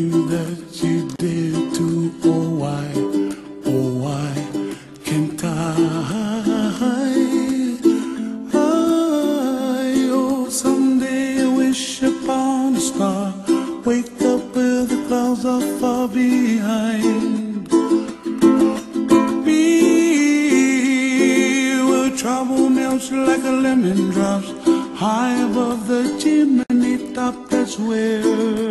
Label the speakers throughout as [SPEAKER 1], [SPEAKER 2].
[SPEAKER 1] dream that you did to, oh why, oh why can't I? I, oh, someday wish upon a star, wake up where the clouds are far behind. Be where trouble melts like a lemon drops high above the chimney top. That's where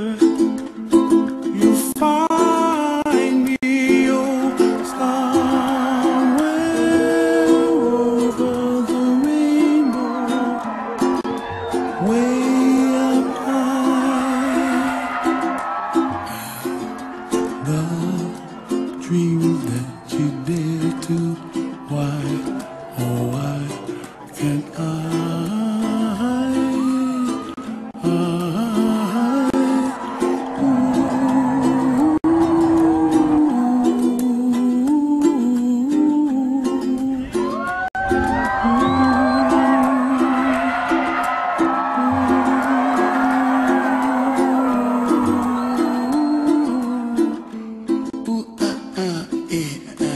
[SPEAKER 1] Yeah.